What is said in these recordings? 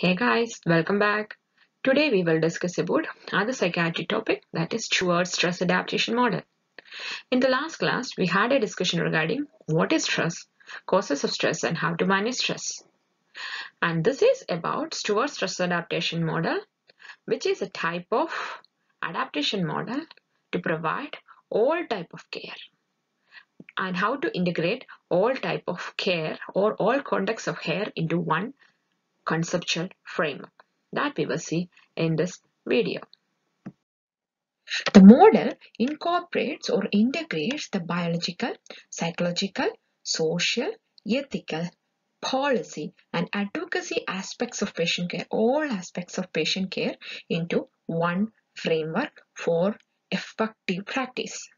Hey guys, welcome back. Today we will discuss about another psychiatry topic that is Stuart's stress adaptation model. In the last class, we had a discussion regarding what is stress, causes of stress and how to manage stress. And this is about Stuart's stress adaptation model, which is a type of adaptation model to provide all type of care and how to integrate all type of care or all contexts of care into one conceptual framework that we will see in this video. The model incorporates or integrates the biological, psychological, social, ethical, policy and advocacy aspects of patient care, all aspects of patient care into one framework for effective practice.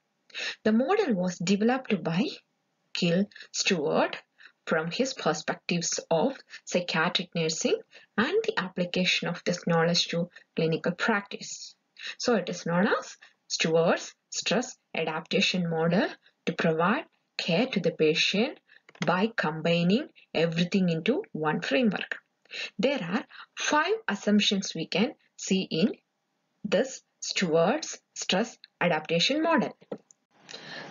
The model was developed by Gil Stuart from his perspectives of psychiatric nursing and the application of this knowledge to clinical practice. So it is known as Stuart's stress adaptation model to provide care to the patient by combining everything into one framework. There are five assumptions we can see in this Stuart's stress adaptation model.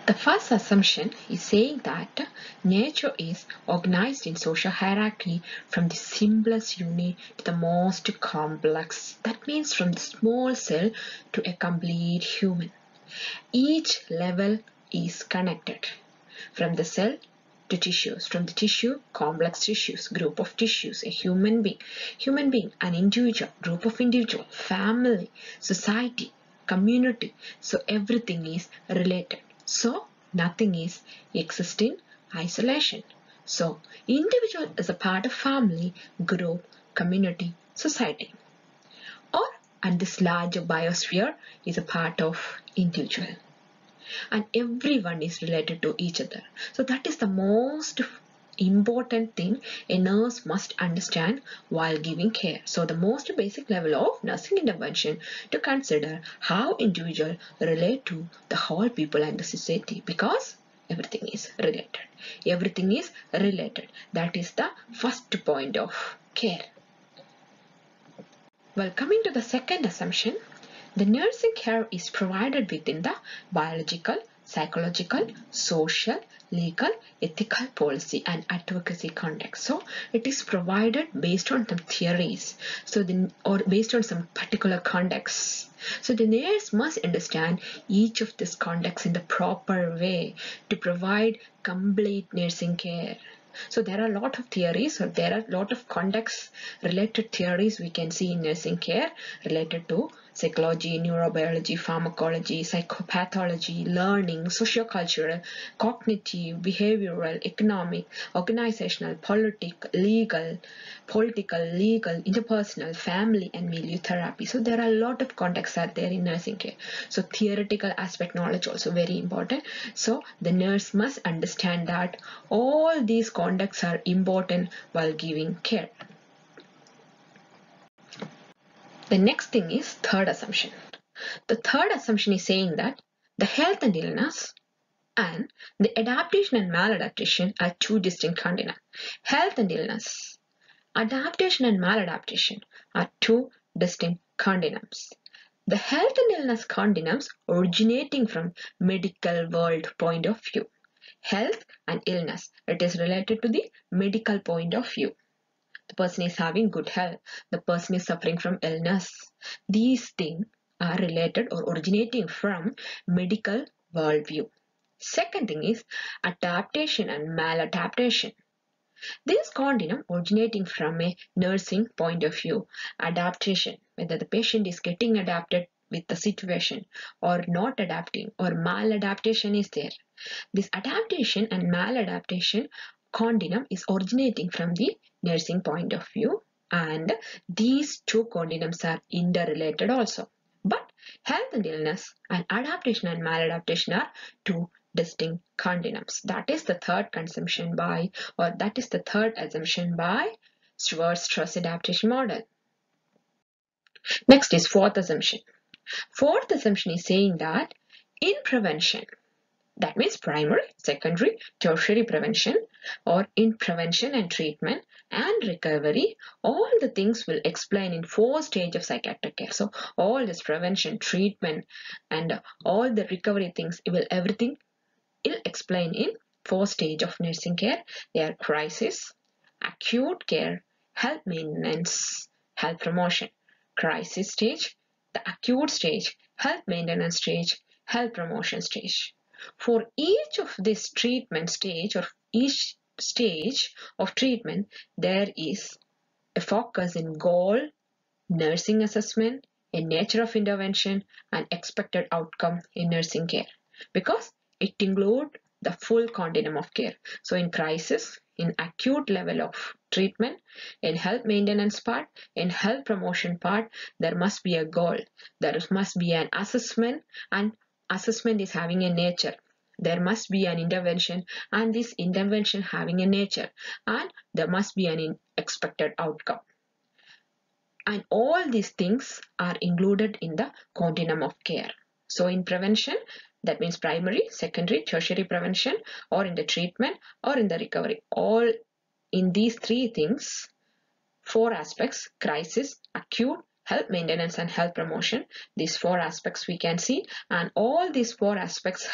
The first assumption is saying that nature is organized in social hierarchy from the simplest unit to the most complex. That means from the small cell to a complete human. Each level is connected from the cell to tissues, from the tissue, complex tissues, group of tissues, a human being, human being, an individual, group of individual, family, society, community. So everything is related. So nothing is exist in isolation. So individual is a part of family, group, community, society. Or and this larger biosphere is a part of individual. And everyone is related to each other. So that is the most important thing a nurse must understand while giving care. So the most basic level of nursing intervention to consider how individual relate to the whole people and the society because everything is related. Everything is related. That is the first point of care. Well, coming to the second assumption, the nursing care is provided within the biological, psychological, social, legal, ethical policy and advocacy context. So it is provided based on some theories. So the, or based on some particular context. So the nurse must understand each of this context in the proper way to provide complete nursing care. So there are a lot of theories or there are a lot of context related theories we can see in nursing care related to psychology, neurobiology, pharmacology, psychopathology, learning, sociocultural, cognitive, behavioral, economic, organizational, political, legal, political, legal, interpersonal, family and milieu therapy. So there are a lot of contexts are there in nursing care. So theoretical aspect knowledge also very important. So the nurse must understand that all these contexts are important while giving care. The next thing is third assumption. The third assumption is saying that the health and illness and the adaptation and maladaptation are two distinct continents. Health and illness, adaptation and maladaptation are two distinct continents. The health and illness continents originating from medical world point of view. Health and illness, it is related to the medical point of view the person is having good health, the person is suffering from illness. These things are related or originating from medical worldview. Second thing is adaptation and maladaptation. This continuum originating from a nursing point of view. Adaptation, whether the patient is getting adapted with the situation or not adapting or maladaptation is there. This adaptation and maladaptation continuum is originating from the nursing point of view and these two continuums are interrelated also. But health and illness and adaptation and maladaptation are two distinct continuums. That is the third consumption by or that is the third assumption by Stuart's stress adaptation model. Next is fourth assumption. Fourth assumption is saying that in prevention, that means primary, secondary, tertiary prevention or in prevention and treatment and recovery. All the things will explain in four stage of psychiatric care. So all this prevention, treatment and all the recovery things will everything will explain in four stage of nursing care. They are crisis, acute care, health maintenance, health promotion. Crisis stage, the acute stage, health maintenance stage, health promotion stage. For each of this treatment stage or each stage of treatment, there is a focus in goal, nursing assessment, a nature of intervention, and expected outcome in nursing care because it includes the full continuum of care. So in crisis, in acute level of treatment, in health maintenance part, in health promotion part, there must be a goal. There must be an assessment and assessment is having a nature. There must be an intervention and this intervention having a nature and there must be an expected outcome. And all these things are included in the continuum of care. So in prevention that means primary secondary tertiary prevention or in the treatment or in the recovery all in these three things four aspects crisis acute health maintenance and health promotion these four aspects we can see and all these four aspects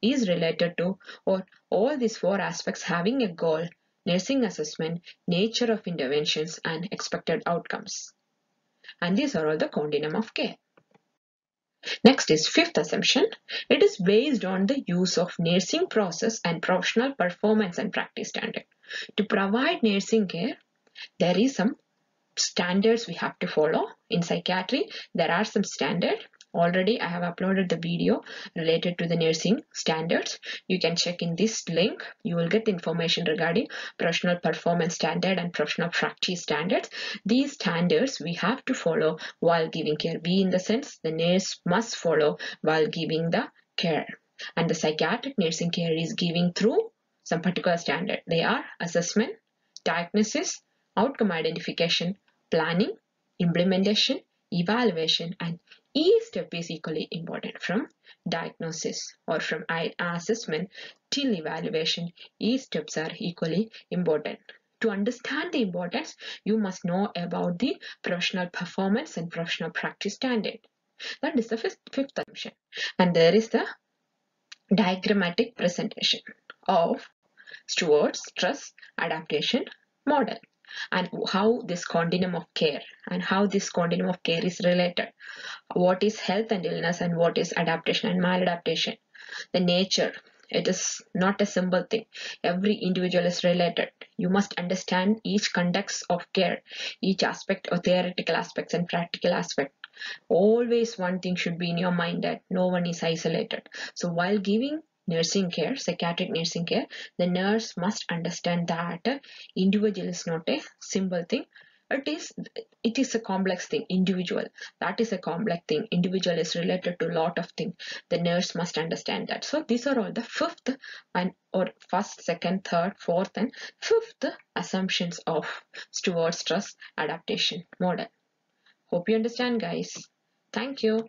is related to or all these four aspects having a goal nursing assessment nature of interventions and expected outcomes and these are all the continuum of care Next is fifth assumption. It is based on the use of nursing process and professional performance and practice standard. To provide nursing care, there is some standards we have to follow. In psychiatry, there are some standards. Already I have uploaded the video related to the nursing standards. You can check in this link. You will get information regarding professional performance standard and professional practice standards. These standards we have to follow while giving care. We in the sense the nurse must follow while giving the care. And the psychiatric nursing care is giving through some particular standard. They are assessment, diagnosis, outcome identification, planning, implementation, evaluation, and each step is equally important from diagnosis or from assessment till evaluation. Each steps are equally important. To understand the importance, you must know about the professional performance and professional practice standard. That is the fifth, fifth assumption. And there is the diagrammatic presentation of Stuart's stress adaptation model and how this continuum of care and how this continuum of care is related. What is health and illness and what is adaptation and maladaptation. The nature, it is not a simple thing. Every individual is related. You must understand each context of care, each aspect of theoretical aspects and practical aspect. Always one thing should be in your mind that no one is isolated. So while giving nursing care, psychiatric nursing care, the nurse must understand that individual is not a simple thing. It is it is a complex thing. Individual that is a complex thing. Individual is related to a lot of things. The nurse must understand that. So these are all the fifth and or first, second, third, fourth, and fifth assumptions of Stuart stress adaptation model. Hope you understand, guys. Thank you.